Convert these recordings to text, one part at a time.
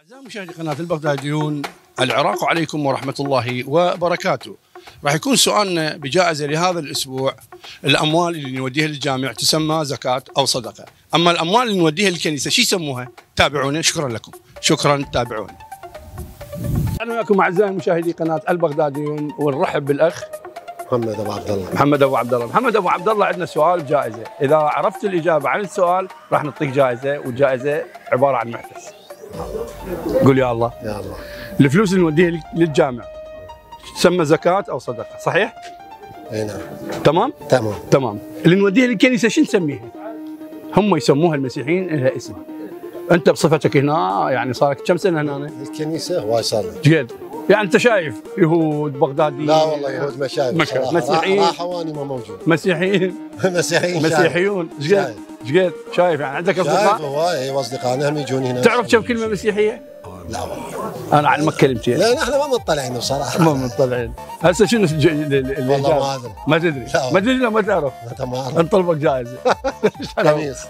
أعزائي مشاهدي قناة البغداديون العراق عليكم ورحمة الله وبركاته. راح يكون سؤالنا بجائزة لهذا الأسبوع الأموال اللي نوديها للجامع تسمى زكاة أو صدقة. أما الأموال اللي نوديها للكنيسة شو يسموها؟ تابعونا. شكرا لكم. شكرا. تابعونا. أهلا وياكم أعزائي مشاهدي قناة البغداديون ونرحب بالأخ محمد أبو عبد الله. محمد أبو عبد الله. محمد أبو عبد الله عندنا سؤال بجائزه إذا عرفت الإجابة عن السؤال راح نعطيك جائزة والجائزة عبارة عن محتس قول يا الله. يا الله. الفلوس اللي نوديها للجامع تسمى زكاة أو صدقة صحيح؟ أي نعم. تمام؟ تمام. تمام. اللي نوديها للكنيسة شو نسميها هم يسموها المسيحيين لها اسم. أنت بصفتك هنا يعني صار لك كم سنة هنا؟ الكنيسة هواي صار لي. جيد. يعني أنت شايف يهود بغداديين؟ لا والله يهود ما شايف. مسيحيين. راح ما موجود. مسيحيين. مسيحيين. مسيحيون. إيش قد شايف. شايف يعني عندك شايف أصدقاء هواي واصدقائنا هم يجون هنا تعرف كم كلمة مسيحية؟ لا والله. أنا على ما كلمتين لأن إحنا ما مطلعين بصراحة. ما مطلعين. هسه شنو الج- ال- ال- والله؟ ما أدري. ما تدري. لا. ما تدري لا ما تعرف. انت ما أعرف. نطلبك جائزه.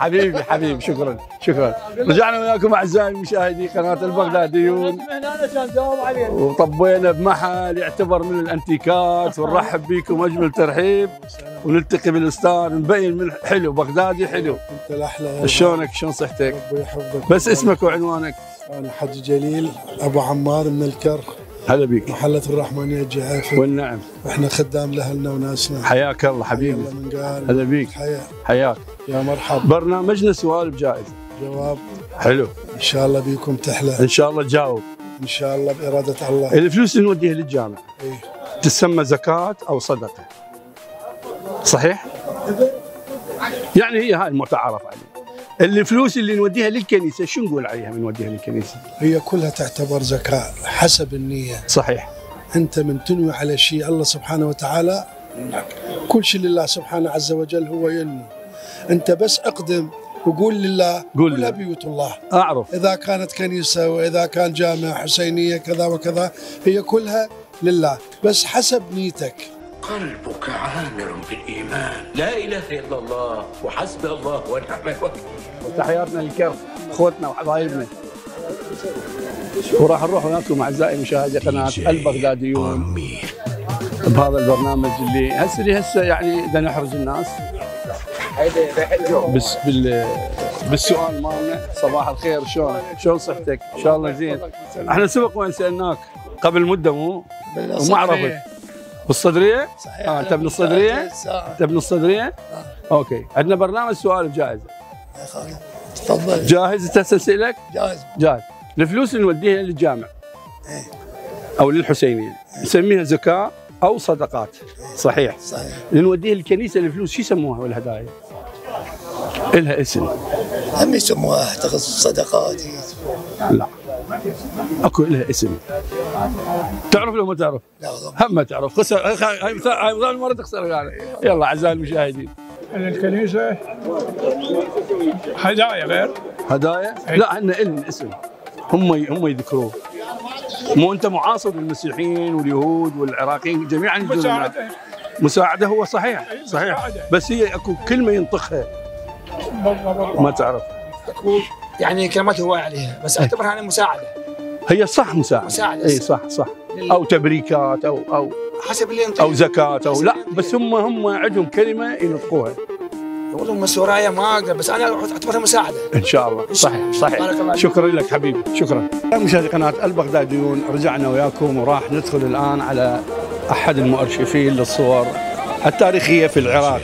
حبيبي حبيبي شكرا شكرا. رجعنا وياكم أعزائي المشاهدي قناة البغداديون. وطبينا بمحل يعتبر من الأنتيكات. ونرحب بكم أجمل ترحيب. ونلتقي بالاستار نبين من حلو بغدادي حلو. أنت الأحلى شلونك؟ شلون صحتك؟ ربي يحفظك. بس اسمك وعنوانك. أنا حج جليل أبو عمار من الكر هلا بيك. محلة الرحمانية الجعافة والنعم إحنا خدام لأهلنا وناسنا. حياك الله حبيبي. هلا بيك. حيا حياك. يا مرحب برنامجنا سؤال بجائزة. جواب. حلو. إن شاء الله بيكم تحلى. إن شاء الله تجاوب. إن شاء الله بإرادة الله. الفلوس اللي نوديها للجامع إيه. تسمى زكاة أو صدقة. صحيح؟ يعني هي هاي المتعارف عليه الفلوس اللي نوديها للكنيسة شو نقول عليها من نوديها للكنيسة؟ هي كلها تعتبر زكاة حسب النية. صحيح. أنت من تنوي على شيء الله سبحانه وتعالى كل شيء لله سبحانه عز وجل هو ينمو أنت بس أقدم وقول لله قول كلها له. بيوت الله. أعرف. إذا كانت كنيسة وإذا كان جامع حسينية كذا وكذا هي كلها لله. بس حسب نيتك. قلبك عامر بالإيمان لا إله إلا الله وحسبي الله ونعم الوكيل. تحياتنا للكرم أخوتنا وحبايبنا. وراح نروح وياكم اعزائي مشاهدي قناة البغداديون بهذا البرنامج اللي هسه اللي هسه يعني بدنا نحرج الناس. بس بال بالسؤال مالنا صباح الخير شلون؟ شلون صحتك؟ إن شاء الله زين. أحنا سبق وين سالناك قبل مدة مو؟ وما عرفت. بالصدرية؟ صحيح. آه، أنت من الصدرية؟ ساعة أنت من الصدرية؟ أوكي عندنا برنامج سؤال خالد تفضل. جاهز؟ هسه اسالك جاهز. جاهز. الفلوس اللي نوديها للجامع. أو للحسينيه نسميها زكاة أو صدقات. صحيح. صحيح. اللي نوديها للكنيسة الفلوس شو يسموها والهدايا؟ إلها اسم. هم يسموها اعتقد صدقات. لا. أكو لها اسم. تعرف لو ما تعرف؟ لا والله هم ما تعرف. خسر هاي هاي هاي مره تخسر يعني يلا أعزائي المشاهدين. الكنيسة. هدايا غير. هدايا؟ لا عندنا إلنا اسم. هم هم يذكروه. مو أنت معاصر للمسيحيين واليهود والعراقيين جميعا. مساعدة. مساعدة هو صحيح صحيح. مساعدة. بس هي أكو كلمة ينطقها. ما تعرف. يعني كلمات هواية عليها بس أعتبرها أنا مساعدة. هي صح مساعدة. مساعدة. اي صح صح. أو تبريكات أو أو حسب اللي ينطق أو زكاة أو لا بس هم هم عندهم كلمة ينطقوها. والله هم سورايا ما أقدر بس أنا أعتبرها مساعدة. إن شاء الله. صحيح صحيح. شكرا لك حبيبي. شكرا. مشاهدي قناة البغداديون رجعنا وياكم وراح ندخل الآن على أحد المؤرشفين للصور التاريخية في العراق.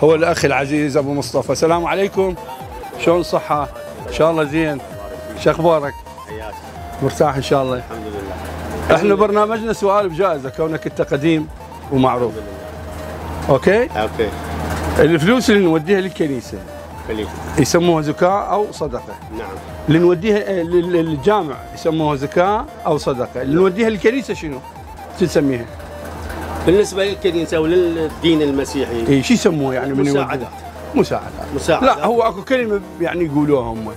هو الأخ العزيز أبو مصطفى. السلام عليكم. شلون الصحه إن شاء الله زين. شو أخبارك مرتاح إن شاء الله. الحمد لله. إحنا برنامجنا سؤال بجائزة كونك أنت قديم ومعروف. okay؟ okay. الفلوس اللي نوديها للكنيسة. خليك يسموها زكاة أو صدقة. نعم. اللي نوديها آه، لل- للجامع يسموها زكاة أو صدقة. اللي نوديها للكنيسة شنو؟ شو نسميها؟ بالنسبة للكنيسة وللدين المسيحي. اي شو يسموها يعني من؟ مساعدات مساعدات مساعدات. لا هو أكو كلمة يعني يقولوها هم.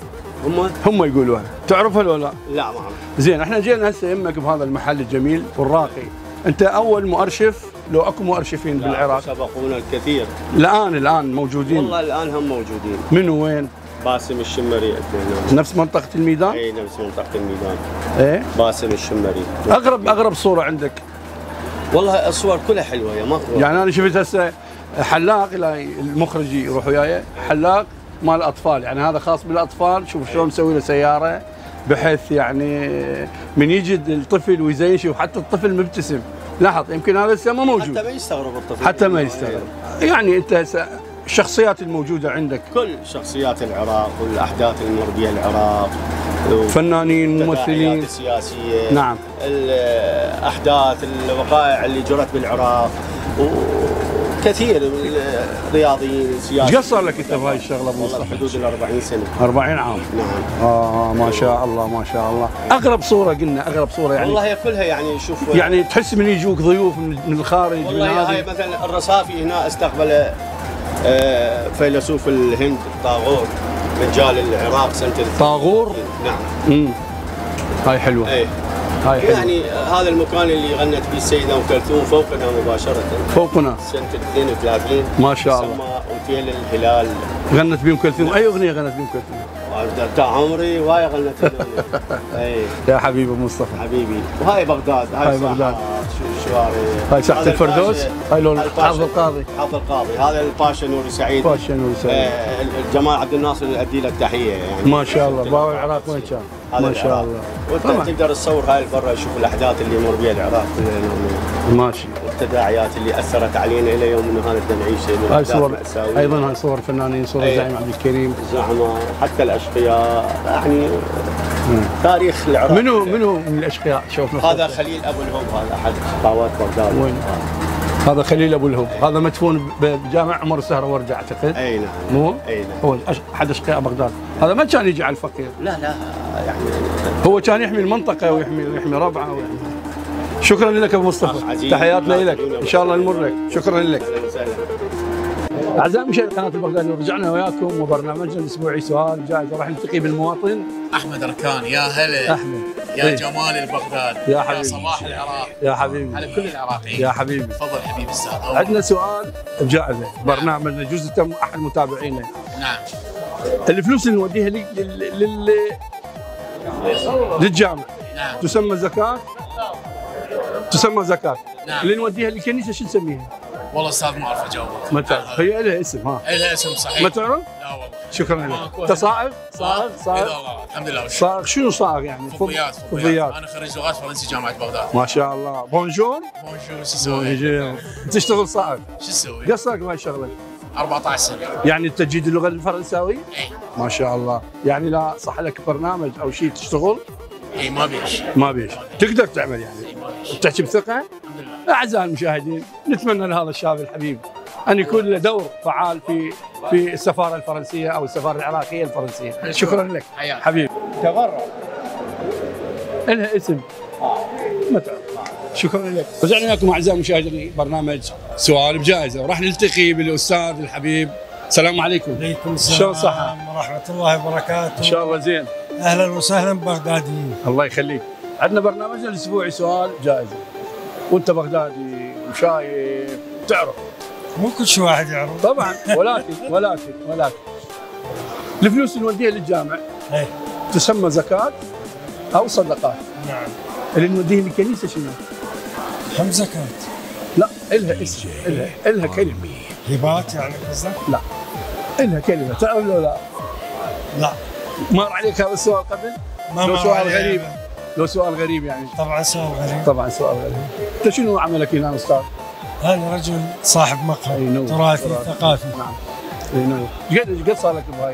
هم؟ هم يقولوها. تعرفها ولا لا؟ لا ما أعرف. زين إحنا جينا هسه يمك بهذا المحل الجميل والراقي أنت أول مؤرشف؟ لو أكو مؤرشفين بالعراق؟ سبقونا الكثير. الآن الآن موجودين. والله الآن هم موجودين. منو وين؟ باسم الشمري نفس منطقة الميدان؟ إي نفس منطقة الميدان. إيه؟ باسم الشمري. أغرب أغرب صورة عندك. والله الصور كلها حلوة يا ماكو. يعني أنا شفت هسه حلاق المخرج يروح وياي. حلاق مال اطفال يعني هذا خاص بالأطفال. شوف شلون مسوي له سيارة بحيث يعني من يجي الطفل ويزين شوف حتى الطفل مبتسم. لاحظ يمكن هذا لسه ما موجود. حتى ما يستغرب الطفل. حتى ما يستغرب. يعني أنت الشخصيات الموجودة عندك. كل شخصيات العراق والاحداث اللي مر بها العراق. فنانين ممثلين. السياسية. نعم. الاحداث الوقائع اللي جرت بالعراق. من إيش السياسيين قد صار لك أنت بهاي الشغلة أبو مصطفى؟ حدود ال 40 سنة. 40 عام. نعم. آه ما شاء الله ما شاء الله. أغرب صورة قلنا أغرب صورة يعني. والله هي كلها يعني شوف يعني تحس من يجوك ضيوف من من الخارج من والله هاي هذه مثلا الرصافي هنا استقبل آه، فيلسوف الهند طاغور رجال العراق سنه طاغور؟ نعم. امم هاي حلوة. إيه. هاي يعني هذا المكان اللي غنت فيه السيدة أم كلثوم فوقنا مباشرة. فوقنا. سنة 32 ما شاء الله. سمى اوتيل الهلال. غنت بيه أم كلثوم. أي أغنية غنت بيه أم كلثوم؟ تاع عمري وهاي غنت. أي. يا حبيبي مصطفى. حبيبي. وهاي بغداد. هاي, هاي بغداد. هاي ساحة هذا الفردوس، الباشا- هاي لون الباشا- حافظ القاضي. حافظ القاضي. هذا الباشا نوري سعيد. باشا نوري سعيد. آه، جمال عبد الناصر ادي له التحيه يعني. ما شاء الله. باو العراق وين كان؟ ما شاء. الله. وانت تقدر تصور هاي البرة شوف الأحداث اللي يمر بها العراق. ماشي. والتداعيات اللي أثرت علينا إلى يومنا هذا نعيشه هاي صور مأساوية. أيضا هاي صور فنانين صور. الزعيم عبد الكريم. الزعماء حتى الأشقياء يعني تاريخ العراق. منو منو من الأشقياء شوفنا هذا خليل أبو الهوب هذا أحد قاوات بغداد. وين؟ هذا خليل أبو الهب هذا مدفون بجامع عمر السهروردي أعتقد. أي نعم. مو؟ أي نعم. هو أش- أحد أشقياء بغداد. هذا ما كان يجي على الفقير. لا لا يعني. هو كان يحمي المنطقة ويحمي ويحمي ربعة ويحمي. شكرا لك أبو مصطفى. تحياتنا لك. إن شاء الله نمر لك. شكرا لك. أعزائي مشاهدي قناة البغدادي رجعنا وياكم وبرنامجنا الأسبوعي. سؤال جائزه راح نلتقي بالمواطن. أحمد ركان يا هلا. أحمد. يا طيب. جمال البغداد. يا حبيبي. صباح العراق. يا حبيبي. على كل العراقيين. يا حبيبي. تفضل حبيبي أستاذ عندنا سؤال بجائزه برنامجنا جزء تم أحد متابعينا نعم. الفلوس اللي نوديها لل... لل... لل... للجامع نعم. تسمى زكاة؟ تسمى زكاة. نعم. اللي نوديها للكنيسة شو نسميها؟ والله أستاذ ما أعرف اجاوبك ما تعرف هي لها اسم ها؟ لها اسم صحيح. ما تعرف؟ لا والله. شكرا لك. انت صائغ؟ صائغ صائغ الحمد لله. صائغ شنو صائغ يعني؟ فضيات فضيات. أنا خريج لغات فرنسي جامعة بغداد. ما شاء الله. Bonjour؟ Bonjour شو؟ Bonjour. تشتغل صائغ شو أسوي؟ قد صار لك بهاي الشغله؟ 14 سنة. يعني تجيد اللغة الفرنساويه؟ اي ما شاء الله. يعني لا صح لك برنامج أو شيء تشتغل؟ اي ما بيش. ما بيش. تقدر تعمل يعني. ما تحكي بثقة؟ الحمد لله أعزائي المشاهدين نتمنى لهذا الشاب الحبيب أن يكون له دور فعال في في السفارة الفرنسية أو السفارة العراقية الفرنسية. شكرا لك. حبيبي. تبرع لها اسم. متى شكرا لك. رجعنا لكم أعزائي المشاهدين برنامج سؤال بجائزة. وراح نلتقي بالأستاذ الحبيب. السلام عليكم. عليكم شلون صحة؟ ورحمة الله وبركاته. إن شاء الله زين. أهلا وسهلا بغداديين الله يخليك. عندنا برنامجنا الأسبوعي سؤال جائزه وأنت بغدادي وشايف تعرف. مو كل شي واحد يعرف. طبعا ولكن ولكن ولكن. الفلوس اللي نوديها للجامع. إيه. تسمى زكاة أو صدقات. نعم. اللي نوديها للكنيسة شنو؟ هم زكاة. لا إلها اسم إلها إلها كلمة. هبات يعني قصدك؟ لا. إلها كلمة تعرف لو لا؟ لا. مر عليك هذا السؤال قبل؟ ما مر سؤال غريب. لو سؤال غريب يعني طبعا سؤال غريب طبعا سؤال غريب أنت شنو عملك هنا أستاذ؟ أنا رجل صاحب مقهى. تراثي. ثقافي نعم إي نعم قد قد صار لك بهاي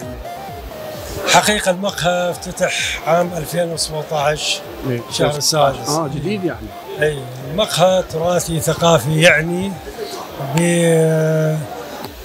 حقيقة المقهى افتتح عام 2017 إيه. شهر السادس. آه جديد يعني أي المقهى تراثي ثقافي يعني ب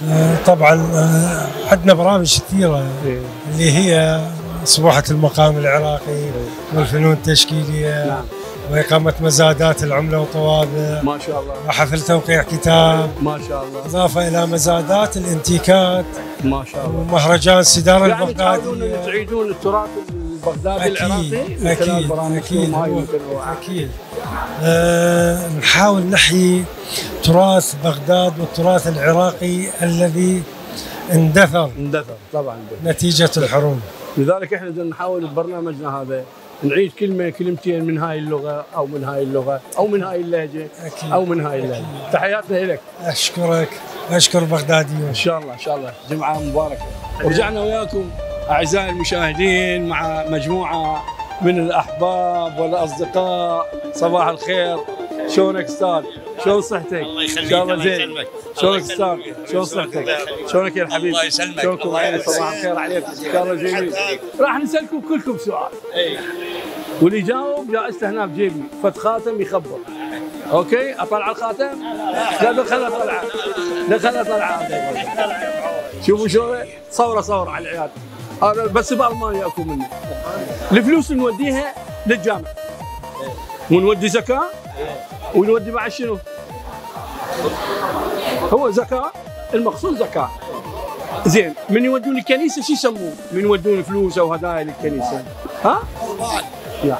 آه، طبعا آه، عندنا برامج كثيرة إيه. اللي هي أسبوحة المقام العراقي والفنون التشكيلية نعم. وإقامة مزادات العملة وطوابع ما شاء الله. وحفل توقيع كتاب. ما شاء الله. إضافة إلى مزادات الانتيكات. ما شاء الله. ومهرجان سدارة يعني البغدادية. تعيدون التراث البغدادي العراقي؟ أكيد أكيد. أكيد. آه نحاول نحيي تراث بغداد والتراث العراقي الذي اندثر اندثر طبعا. نتيجة الحروب. لذلك إحنا بدنا نحاول ببرنامجنا هذا نعيد كلمة كلمتين من هاي اللغة أو من هاي اللغة أو من هاي اللهجة أكيد. أو من هاي اللهجة. تحياتنا لك أشكرك. أشكر بغداديون إن شاء الله إن شاء الله. جمعة مباركة. ورجعنا وياكم أعزائي المشاهدين مع مجموعة من الأحباب والأصدقاء. صباح الخير. شلونك أستاذ؟ شلون صحتك؟ الله يخليك الله زين. شلونك أستاذ؟ شلون صحتك؟ شلونك يا الحبيب؟ الله يسلمك. شلونكم؟ عيني صباح الخير. عليكم إن شاء الله جميل. راح نسألكم كلكم سؤال. واللي يجاوب جائزته هنا بجيبي. فت خاتم يخبر. أوكي؟ أطلع الخاتم؟ لا دخل طلعه دخل طلعه شوفوا شلون صورة صورة على العيال. أنا بس بألمانيا أكو منه الفلوس نوديها للجامع ونودي زكاة؟ ونودي بعد شنو؟ هو زكاه المقصود زكاه زين من يودون الكنيسة شو يسموه؟ من يودون فلوس أو هدايا للكنيسه ها؟ لا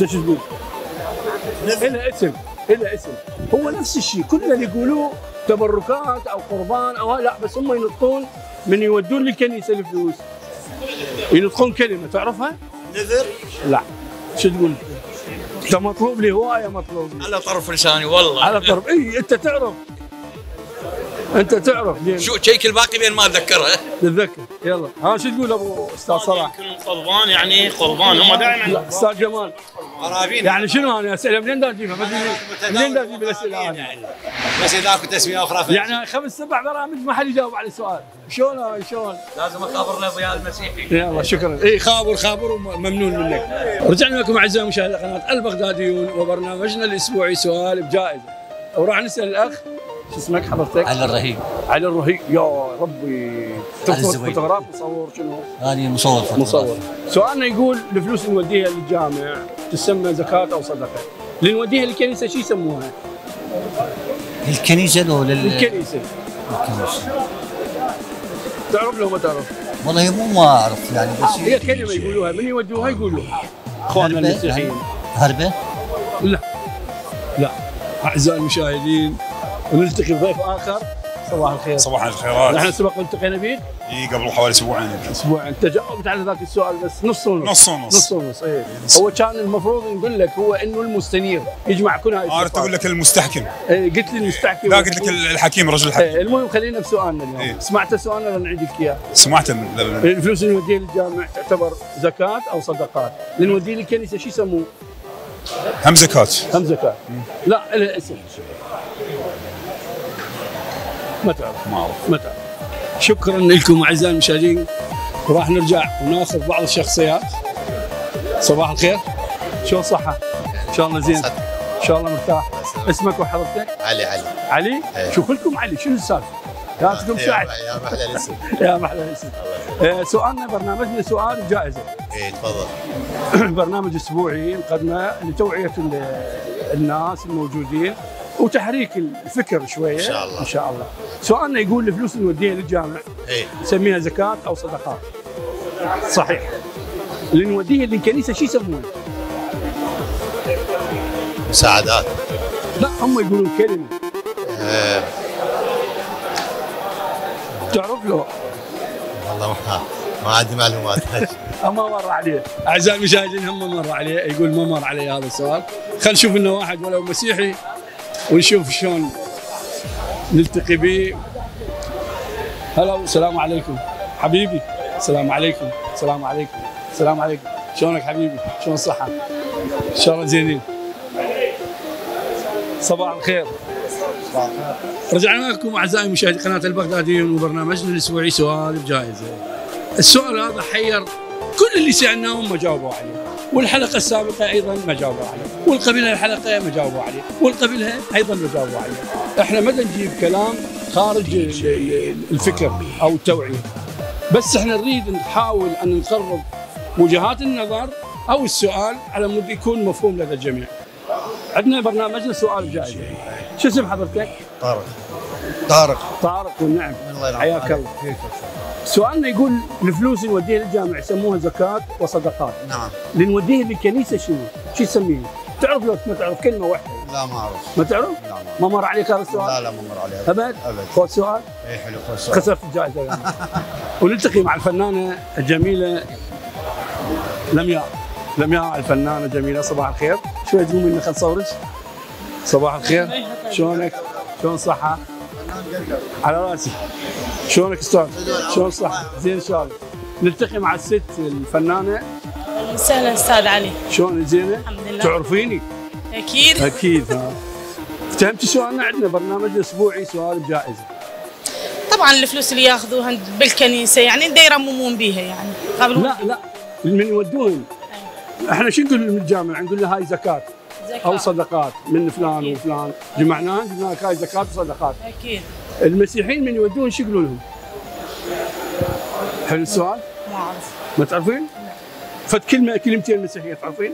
انت شو تقول؟ إلى اسم إلى اسم هو نفس الشيء كلنا يقولوا تبركات أو قربان أو لا بس هم ينطون من يودون للكنيسة الفلوس ينطقون كلمة تعرفها؟ نذر لا شو تقول؟ انت مطلوب لي هواية مطلوب لي. على طرف لساني والله. على طرف. إي أنت تعرف. أنت تعرف شو شيك الباقي بين ما اتذكرها تتذكر. يلا. ها شو تقول أبو أستاذ صلاح؟ قضبان يعني قضبان. هم دائما أستاذ جمال. قرابين. يعني شنو أنا اسئله منين دا اجيبها؟ منين دا أجيب الأسئلة أنا؟ بس إذا أكو تسمية أخرى يعني خمس سبع برامج ما حد يجاوب على السؤال. شلون هاي شلون؟ لازم اخابرنا ضياء المسيحي. يلا شكرا. إي خابر خابر وممنون منك. رجعنا لكم أعزائي مشاهدي قناة البغداديون وبرنامجنا الأسبوعي. سؤال بجائزة. وراح نسأل الأخ شو اسمك حضرتك؟ على الرهيب علي الرهيب يا ربي الزبيدي. فوتوغراف مصور شنو؟ هذه مصور فوتوغراف. مصور سؤالنا يقول الفلوس اللي نوديها للجامع تسمى زكاة أو صدقة اللي نوديها للكنيسة شو يسموها؟ الكنيسة لو لل... الكنيسه الكنيسة تعرف لو ما تعرف؟ والله مو ما أعرف يعني بس هي كلمة يقولوها من يودوها يقولوها أخواننا؟ المسيحيين هربة لا لا أعزائي المشاهدين ونلتقي بضيف آخر. صباح الخير. صباح الخيرات. نحن سبق التقينا بيك. إي قبل حوالي أسبوعين أسبوع أنت جاوبت على ذاك السؤال بس نص ونص. نص ونص. نص ونص إيه. هو كان المفروض نقول لك هو إنه المستنير. يجمع كل هاي أنا أقول لك المستحكم. إيه قلت لي المستحكم. لا قلت لك الحكيم رجل الحكيم. إيه المهم خلينا بسؤالنا اليوم. إيه. سمعت سؤالنا ولا نعيد لك إياه. سمعت الفلوس اللي نوديها للجامع تعتبر زكاة أو صدقات؟ اللي نوديه للكنيسة شو يسموه؟ هم زكاة. هم زكاة. لا لها اسم ما تعرف. ما اعرف ما تعرف. شكرا لكم أعزائي المشاهدين. وراح نرجع وناخذ بعض الشخصيات. صباح الخير. شلون صحة؟ إن شاء الله زين. إن شاء الله مرتاح. اسمك وحضرتك؟ علي علي. علي؟ إيه. شوف لكم علي؟ شنو السالفة؟ جاتكم سعد يا محلى الاسم. يا محلى الاسم. آه، سؤالنا برنامجنا سؤال جائزة. اي تفضل. برنامج أسبوعي نقدمه لتوعية ال- الناس الموجودين. وتحريك الفكر شوية إن شاء الله. إن شاء الله. سؤالنا يقول الفلوس اللي نوديها للجامع اي نسميها زكاة أو صدقات. صحيح. اللي نوديها للكنيسة شو يسمونه؟ مساعدات. لا هم يقولون كلمة. آه، تعرف له والله ما ما عندي معلومات. ما مر عليه. أعزائي المشاهدين هم مر عليه. يقول ما مر عليه هذا السؤال. خلينا نشوف إنه واحد ولو مسيحي. ونشوف شلون نلتقي به. هلا والسلام عليكم. حبيبي السلام عليكم السلام عليكم السلام عليكم. شلونك حبيبي؟ شلون الصحة؟ إن شاء الله زينين. صباح الخير. رجعنا لكم أعزائي مشاهدي قناة البغداديين وبرنامجنا الأسبوعي. سؤال بجائزة. السؤال هذا حير كل اللي سالناهم ما جاوبوا عليه والحلقة السابقة أيضا ما جاوبوا عليه. والقبلها الحلقة ما جاوبوا عليه والقبلها أيضا ما جاوبوا عليه إحنا ما نجيب كلام خارج ال- ال- الفكر أو التوعية. بس إحنا نريد نحاول أن نقرب وجهات النظر أو السؤال على مود يكون مفهوم لدى الجميع. عندنا برنامجنا سؤال جائزه شو اسم حضرتك؟ طارق. طارق. طارق والنعم. حياك الله. سؤالنا يقول الفلوس اللي نوديها للجامع يسموها زكاة وصدقات. نعم. اللي نوديها للكنيسة شنو؟ شو يسميه؟ تعرف لو ما تعرف كلمة واحدة لا ما أعرف ما تعرف؟ ما مر عليك هذا السؤال؟ لا لا ما مر عليها أبد؟ أبد خذ سؤال اي حلو خذ سؤال. خسرت الجائزة يعني. ونلتقي مع الفنانة الجميله لمياء لمياء الفنانة الجميله صباح الخير شوي تقومي لنا خل صورك صباح الخير شلونك؟ شلون صحة؟ على رأسي شلونك أستاذ؟ شلون صحة؟ زين ان شاء الله نلتقي مع الست الفنانة سهلا أستاذ علي شلون زينة؟ تعرفيني؟ أكيد. أكيد ها. فهمتي سؤالنا عندنا برنامج أسبوعي سؤال بجائزة. طبعا الفلوس اللي ياخذوها بالكنيسة يعني دا يرممون بيها يعني. قبل لا لا. من يودوهم إحنا شو نقول للجامع نقول له هاي زكاة. أو صدقات. من فلان وفلان. جمعناها قلنا لك هاي زكاة وصدقات. أكيد. المسيحيين من يودون شو يقولوا لهم؟ حلو السؤال؟ ما أعرف. ما تعرفين؟ فد كلمة كلمتين مسيحية تعرفين؟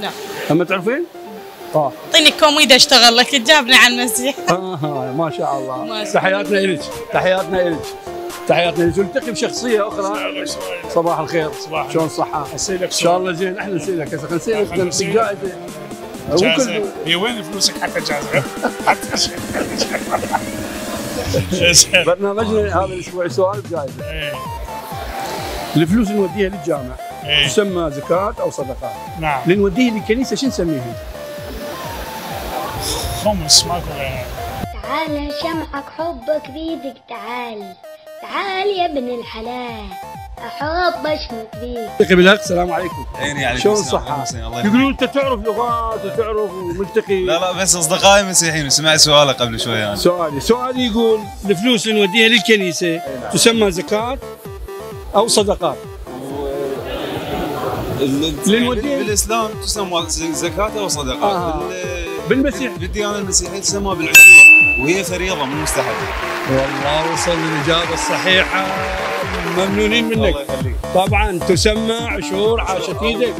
لا. ما تعرفين؟ آه. اعطيني كوميدي اشتغل لك تجابني على المسيح. آه ما شاء الله. ما شاء الله. تحياتنا لك تحياتنا لك تحياتنا لك ونلتقي بشخصية أخرى. صباح الخير. صباح شلون صحة؟ اسالك إن شاء الله زين. إحنا نسالك هسه نسالك خلنا نسالك نسألك. جائزه كل هي وين فلوسك؟ حتى حتى برنامجنا هذا الأسبوع. سؤال بجائزه إيه. الفلوس اللي نوديها للجامع إيه. تسمى زكاة أو صدقات نعم اللي نوديها للكنيسة شو نسميها؟ خمس ماكو. تعال شمعك حبك بيدك تعال تعال يا ابن الحلال أحب اشمت بيك بالاخ السلام عليكم عيني عليكم شلون السلام. صحة؟ السلام. الله يخليك. يقولون أنت تعرف لغات وتعرف وملتقي لا لا بس أصدقائي مسيحيين سمعت سؤاله قبل شوي يعني. سؤالي سؤالي يقول الفلوس اللي نوديها للكنيسة تسمى زكاة أو صدقات بالإسلام تسمى ز- زكاة أو صدقات آه. بال- بالمسيح. بالديانة المسيحية تسمى بالعشور وهي فريضة من مستحب والله وصل الاجابه الصحيحة. ممنونين منك. طبعا تسمى عشور عاشت إيدك.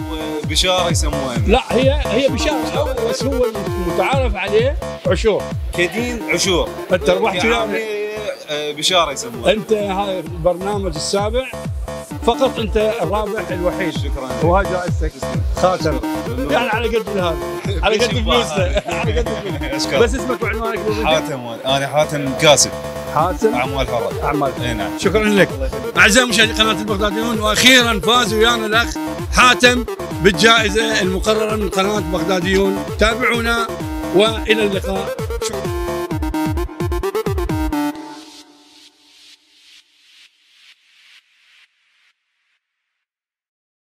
بشارة يسموها. لا هي هي بشارة بس هو المتعارف عليه عشور. كدين عشور. انت ربحت كعامة، ويانا آه، بشارة يسموها. أنت هاي البرنامج السابع. فقط انت الرابح الوحيد شكرا. وهاي جائزتك خاتم. يعني على قد هذا. على قد فلوسنا على قد فلوسنا. بس اسمك وعنوانك. حاتم أنا حاتم كاسب حاتم أعمال فرج. أعمال. إي نعم. شكرا لك. أعزائي مشاهدي قناة البغداديون وأخيرا فاز ويانا الأخ حاتم بالجائزة المقررة من قناة بغداديون. تابعونا وإلى اللقاء.